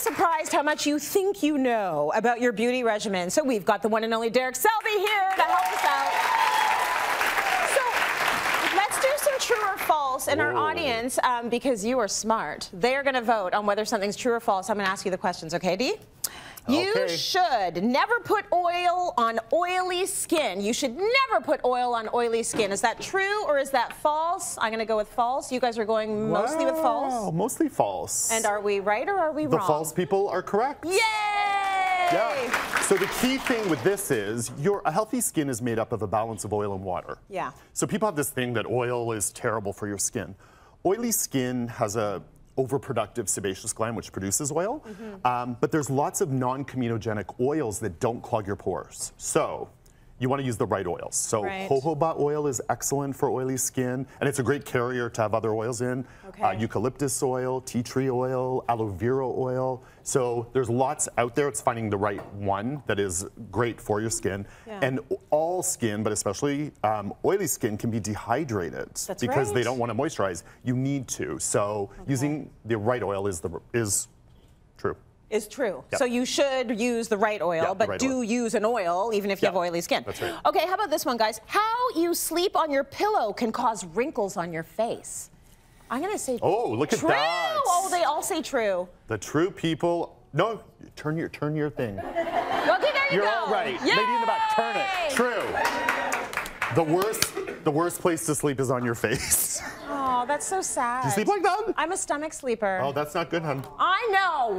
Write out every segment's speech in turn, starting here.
surprised how much you think you know about your beauty regimen. So we've got the one and only Derek Selby here to help us out. So let's do some true or false in our audience um, because you are smart. They are going to vote on whether something's true or false. I'm going to ask you the questions, okay, Dee? You Okay. should never put oil on oily skin. You should never put oil on oily skin. Is that true or is that false? I'm going to go with false. You guys are going mostly with Wow, false. Mostly false. And are we right or are we the wrong? The false people are correct. Yay! Yeah. So the key thing with this is your a healthy skin is made up of a balance of oil and water. Yeah. So people have this thing that oil is terrible for your skin. Oily skin has a overproductive sebaceous gland which produces oil, Mm-hmm. um, but there's lots of non-comedogenic oils that don't clog your pores. So you want to use the right oils. So Right. jojoba oil is excellent for oily skin, and it's a great carrier to have other oils in. Okay. Uh, eucalyptus oil, tea tree oil, aloe vera oil. So there's lots out there. It's finding the right one that is great for your skin. Yeah. And all skin, but especially um, oily skin, can be dehydrated That's because they don't want to moisturize. You need to. So using the right oil is the is true. Is true. Yep. So you should use the right oil, the but right do oil. use an oil even if you have oily skin. that's right. Okay, how about this one, guys? How you sleep on your pillow can cause wrinkles on your face. I'm gonna say Oh, look at true. that. Oh, they all say true. The true people. No, turn your turn your thing. Okay, there you You're go. all right. Lady in the back, turn it. True. The worst, the worst place to sleep is on your face. Oh, that's so sad. Do you sleep like that? I'm a stomach sleeper. Oh, that's not good, hun. I know.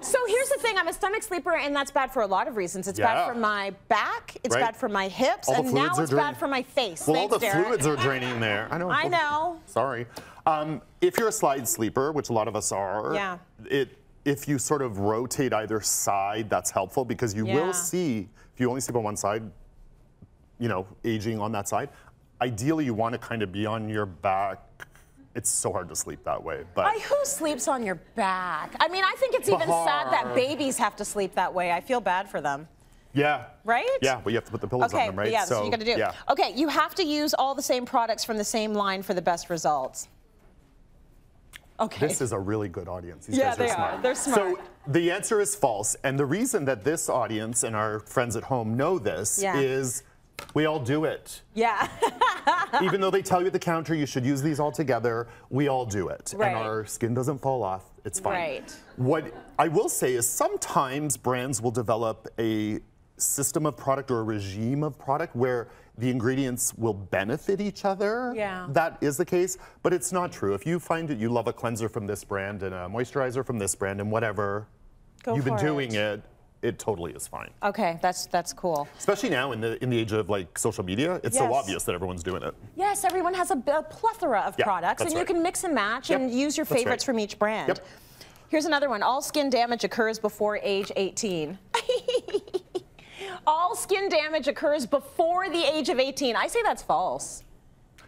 So here's the thing, I'm a stomach sleeper, and that's bad for a lot of reasons. It's bad for my back, it's Right. bad for my hips, All and now it's drained. bad for my face. Well, Thanks, all the Derek. fluids are draining there. I know. I know. Sorry. Um, if you're a slide sleeper, which a lot of us are, Yeah. it if you sort of rotate either side, that's helpful because you Yeah. will see if you only sleep on one side, you know, aging on that side. Ideally, you want to kind of be on your back. It's so hard to sleep that way, but I, who sleeps on your back? I mean, I think it's even sad that babies have to sleep that way. I feel bad for them. yeah, Right? Yeah, but you have to put the pillows Okay, on them, right? yeah, that's what you got to do. Yeah. Okay, you have to use all the same products from the same line for the best results. Okay. This is a really good audience. These Yeah, guys they are are. smart. They're smart. So the answer is false. And the reason that this audience and our friends at home know this Yeah. is we all do it. yeah. Even though they tell you at the counter you should use these all together, we all do it. Right. And our skin doesn't fall off. It's fine. Right. What I will say is sometimes brands will develop a system of product or a regime of product where the ingredients will benefit each other. Yeah. That is the case, but it's not true. If you find that you love a cleanser from this brand and a moisturizer from this brand and whatever, Go you've been doing it. it, it totally is fine. okay, that's that's cool. Especially now in the in the age of like social media, it's Yes. so obvious that everyone's doing it. Yes, everyone has a, a plethora of Yeah, products, and you can mix and match Yep, and use your that's favorites right. from each brand. Yep. Here's another one. All skin damage occurs before age 18. All skin damage occurs before the age of 18. I say that's false.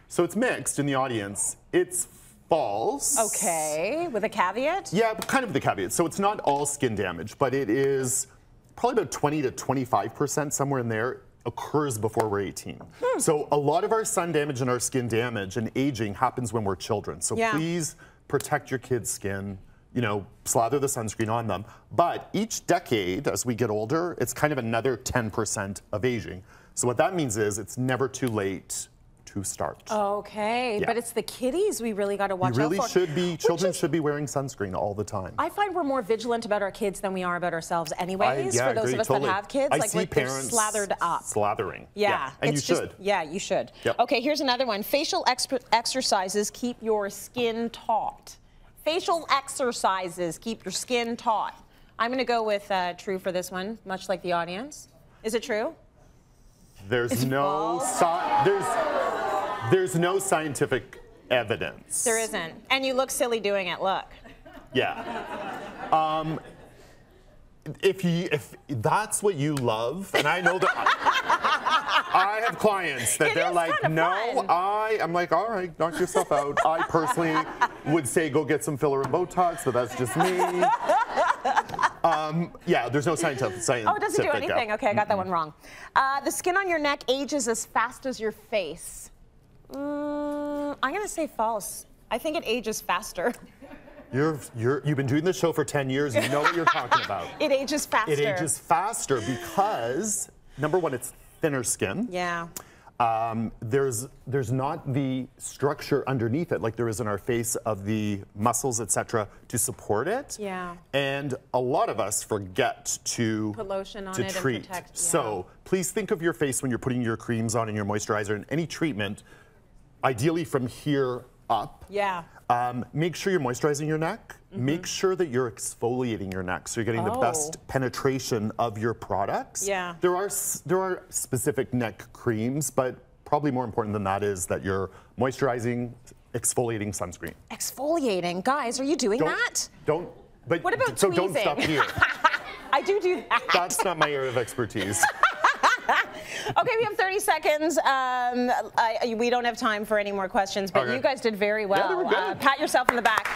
So it's mixed in the audience. It's false. Okay, with a caveat? Yeah, kind of the caveat. So it's not all skin damage, but it is probably about 20 to 25% somewhere in there occurs before we're 18. Hmm. So a lot of our sun damage and our skin damage and aging happens when we're children. So Yeah. please protect your kids' skin. You know, slather the sunscreen on them. But each decade, as we get older, it's kind of another 10% of aging. So what that means is it's never too late to start. Okay, Yeah. but it's the kiddies we really got to you watch really out for. should be, children should be wearing sunscreen all the time. I find we're more vigilant about our kids than we are about ourselves, anyways. yeah, for I those agree, of us totally. that have kids, I like see we're, they're parents slathered up. Slathering. Yeah, And you it's just- should. yeah, you should. Yep. Okay, here's another one. Facial exp- exercises keep your skin taut. Facial exercises keep your skin taut. I'm going to go with uh, true for this one, much like the audience. Is it true? There's no false. sci- there's there's no scientific evidence. There isn't. And you look silly doing it. Look. Yeah. Um, if you if that's what you love, and I know that I have clients that It they're like, no, fun." I I'm like, all right, knock yourself out. I personally would say go get some filler and Botox, but that's just me. Um, yeah, there's no scientific scientific. Oh, it doesn't do uh, anything. Okay, I got that one wrong. Uh, the skin on your neck ages as fast as your face. Mm, I'm to say false. I think it ages faster. You're, you're, you've been doing this show for 10 years. You know what you're talking about. It ages faster. It ages faster because, number one, it's thinner skin. Yeah. Um, there's there's not the structure underneath it like there is in our face of the muscles, etc., to support it. Yeah. And a lot of us forget to Put lotion on to it and treat. protect- yeah. So please think of your face when you're putting your creams on and your moisturizer and any treatment, ideally from here up. Yeah. Um, make sure you're moisturizing your neck. Make sure that you're exfoliating your neck so you're getting the. Oh. best penetration of your products. Yeah. There are there are specific neck creams, but probably more important than that is that you're moisturizing, exfoliating sunscreen. Exfoliating. Guys, are you doing Don't that? don't. But What about so don't stop here. I do do that. That's not my area of expertise. Okay, we have 30 seconds. Um, I, we don't have time for any more questions, but Okay. you guys did very well. good. Uh, pat yourself on the back.